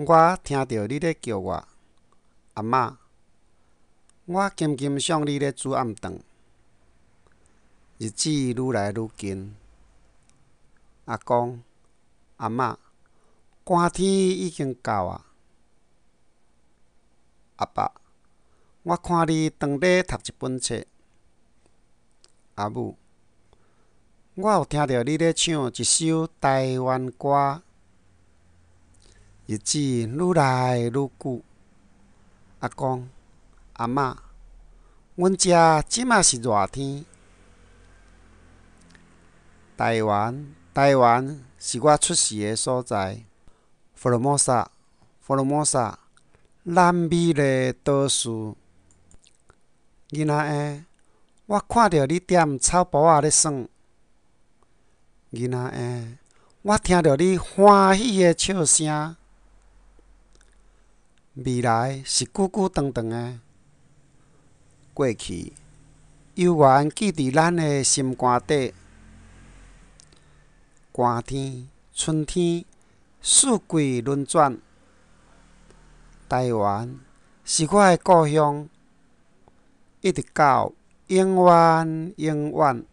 我听着你咧叫我阿嬷，我紧紧向你咧煮暗顿。日子愈来愈近，阿公、阿嬷，寒天已经到啊。阿爸，我看你当咧读一本册。阿母，我有听着你咧唱一首台湾歌。日子愈来愈久，阿公、阿嬷，阮遮即马是热天。台湾，台湾是我出世的所在。佛罗摩沙，佛罗摩沙，南美丽都市。囡仔诶，我看着你踮草包仔咧耍。囡仔诶，我听着你欢喜的笑声。未来是久久长长的，过去犹原记伫咱的心肝底。寒天、春天，四季轮转。台湾是我的故乡，一直到永远、永远。